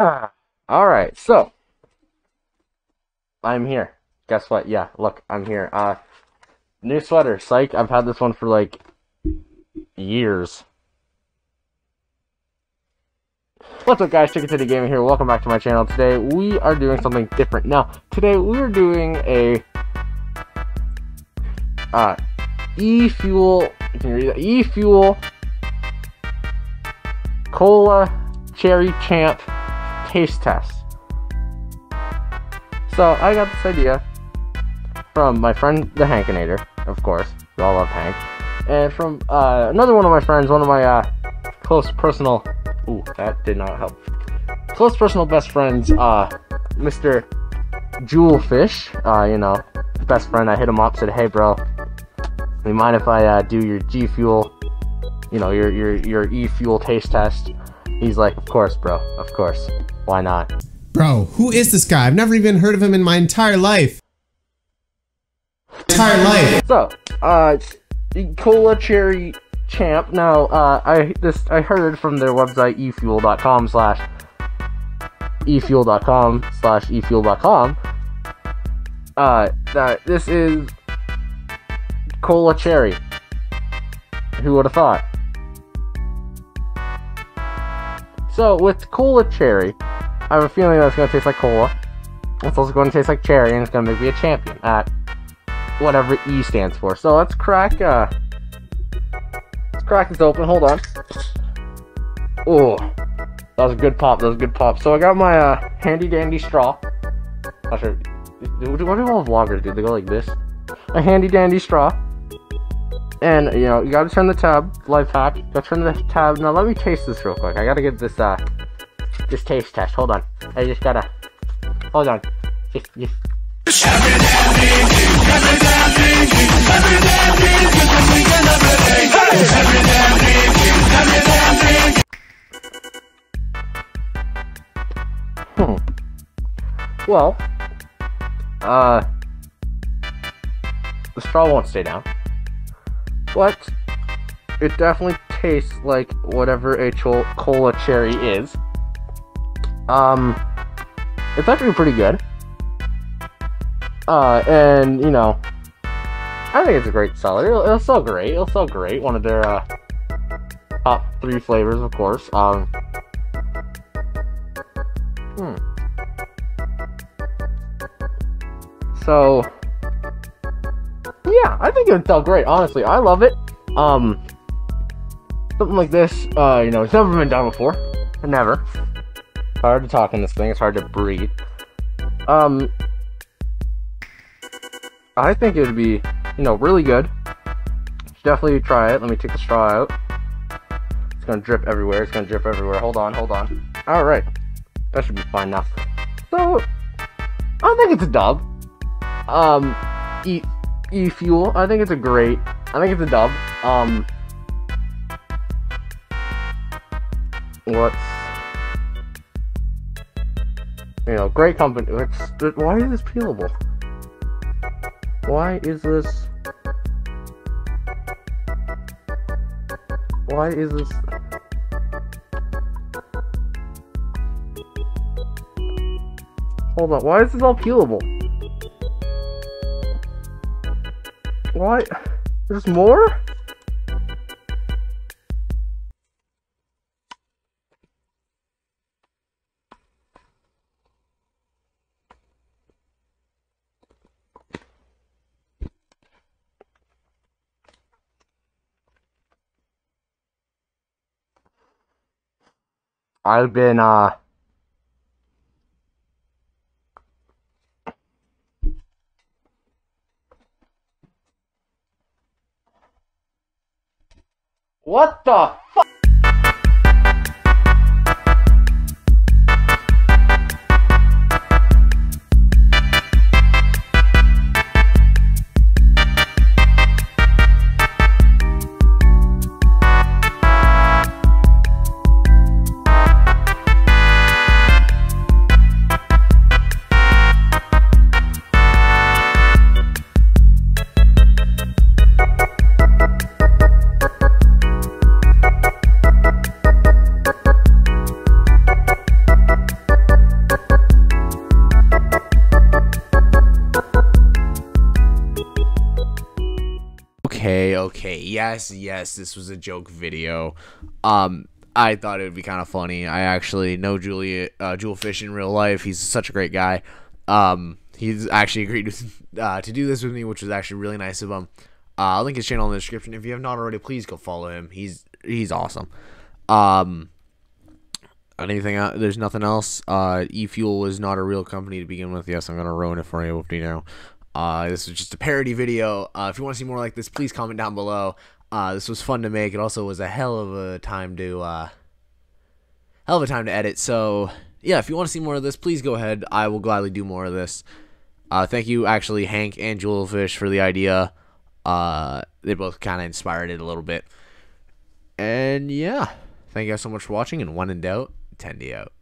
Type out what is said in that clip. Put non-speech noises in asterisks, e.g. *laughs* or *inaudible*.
*laughs* Alright, so. I'm here. Guess what? Yeah, look, I'm here. Uh, new sweater. Psych, I've had this one for like years. What's up guys, Chicken Tendie Gaming here, welcome back to my channel. Today we are doing something different. Now, today we are doing a uh, e-fuel? E-fuel Cola Cherry Champ taste test. So I got this idea from my friend the Hankinator, of course. We all love Hank. And from uh, another one of my friends, one of my uh, close personal Ooh, that did not help. Close personal best friends, uh, Mr. Julfish, uh, you know, best friend. I hit him up, said, "Hey, bro, you mind if I uh, do your G Fuel, you know, your your your E Fuel taste test?" He's like, "Of course, bro. Of course. Why not?" Bro, who is this guy? I've never even heard of him in my entire life. Entire life. So, uh, Cola Cherry champ. Now, uh, I this I heard from their website efuel.com slash efuel.com slash efuel.com uh, that this is cola cherry. Who would have thought? So with cola cherry, I have a feeling that it's going to taste like cola. It's also going to taste like cherry, and it's going to make me a champion at whatever E stands for. So let's crack. Uh, crack this open. Hold on. Oh, that was a good pop. That was a good pop. So I got my uh, handy dandy straw. Not sure. What do all vloggers do? They go like this. A handy dandy straw. And you know, you gotta turn the tab. Life hack. Gotta turn the tab. Now let me taste this real quick. I gotta get this uh this taste test. Hold on. I just gotta. Hold on. Just just. Hmm. Well, uh, the straw won't stay down, but it definitely tastes like whatever a cola cherry is. Um, it's actually pretty good. Uh, and you know, I think it's a great seller. It'll, it'll sell great. It'll sell great. One of their uh, top three flavors, of course. Um, hmm. So, yeah, I think it would sell great. Honestly, I love it. Um, something like this, uh, you know, it's never been done before. Never. Hard to talk in this thing. It's hard to breathe. Um, I think it would be you know, really good. Definitely try it. Let me take the straw out. It's gonna drip everywhere. It's gonna drip everywhere. Hold on, hold on. Alright. That should be fine now. So, I think it's a dub. Um, E, e Fuel. I think it's a great. I think it's a dub. Um, what's you know, great company. Why is this peelable? Why is this... Why is this... Hold on, why is this all peelable? Why? There's more? I've been uh What the Okay, okay. Yes, yes, this was a joke video. Um, I thought it would be kind of funny. I actually know Julia, uh, Julfish in real life. He's such a great guy. Um, he's actually agreed to, *laughs* uh, to do this with me, which was actually really nice of him. Uh, I'll link his channel in the description. If you have not already, please go follow him. He's he's awesome. Um, anything? Uh, there's nothing else. Uh, eFuel is not a real company to begin with. Yes, I'm gonna ruin it for you know. Uh, this is just a parody video. Uh, if you want to see more like this, please comment down below. Uh, this was fun to make. It also was a hell of a time to uh, hell of a time to edit. So yeah, if you want to see more of this, please go ahead. I will gladly do more of this. Uh, thank you, actually, Hank and Julfish for the idea. Uh, they both kind of inspired it a little bit. And yeah, thank you guys so much for watching. And when in doubt, Tendie out.